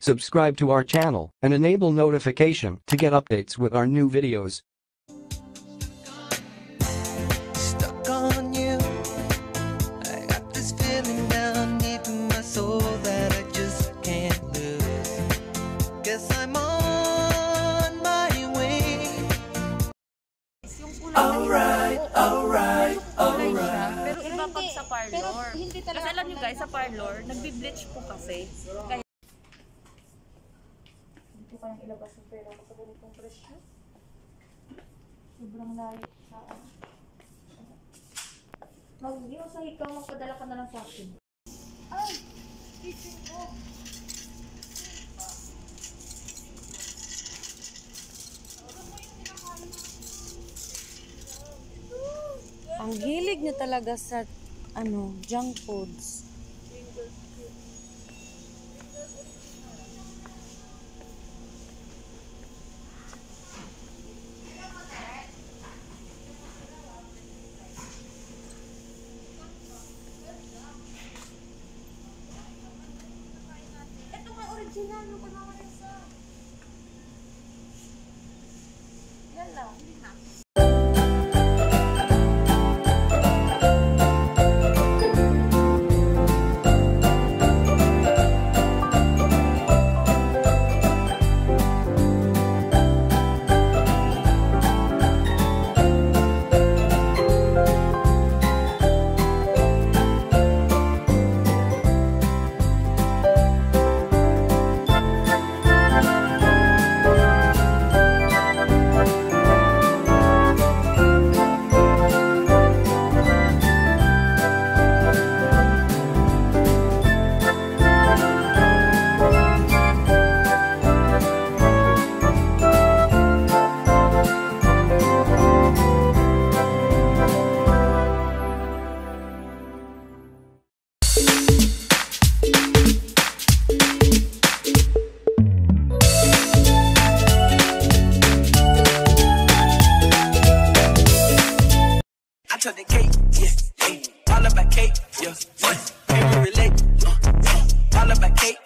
subscribe to our channel, and enable notification to get updates with our new videos. stuck on you. I got this feeling down deep in my soul that I just can't lose. Guess I'm on my way. Alright, alright, alright. Pero iba pag sa parlor. pero hindi talaga kasi alam nyo guys, sa parlor, nagbi-bleach po kasi. Kaya Hindi ko kayang ilabas yung pera ko sa ganitong presyo. Sobrang layo sa Mag, yung sa ikaw, magpadala ka na lang sa akin. Ay! Kitchen ko! Ang hilig niya talaga sa ano, junk foods. Sinano ko naman isa. Yan lang. yeah. All about cake, yeah. Can we relate? Uh, uh. All about cake.